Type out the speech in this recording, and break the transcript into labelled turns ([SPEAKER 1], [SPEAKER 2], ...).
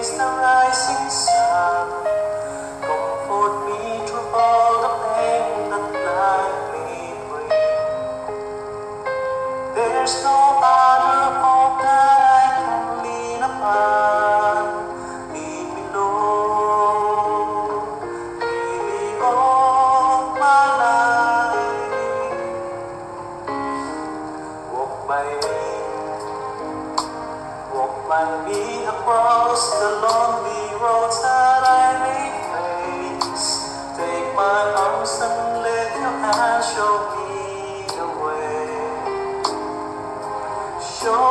[SPEAKER 1] is the rising sun. Me all the pain that life may bring. There's no other hope that I can lean upon. Me me all my life guide me across the lonely roads that I may face. Take my arms and let your hand show me the way. Show